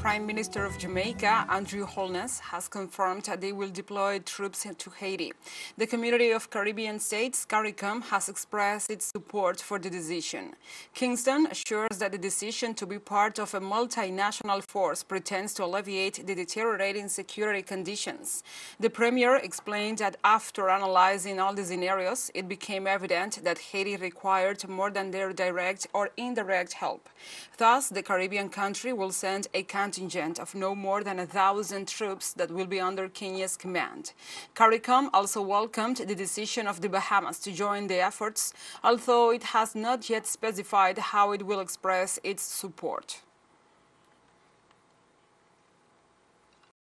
Prime Minister of Jamaica, Andrew Holness, has confirmed that they will deploy troops to Haiti. The Community of Caribbean States, CARICOM, has expressed its support for the decision. Kingston assures that the decision to be part of a multinational force pretends to alleviate the deteriorating security conditions. The Premier explained that after analyzing all the scenarios, it became evident that Haiti required more than their direct or indirect help. Thus, the Caribbean country will send a contingent of no more than a thousand troops that will be under Kenya's command. CARICOM also welcomed the decision of the Bahamas to join the efforts, although it has not yet specified how it will express its support.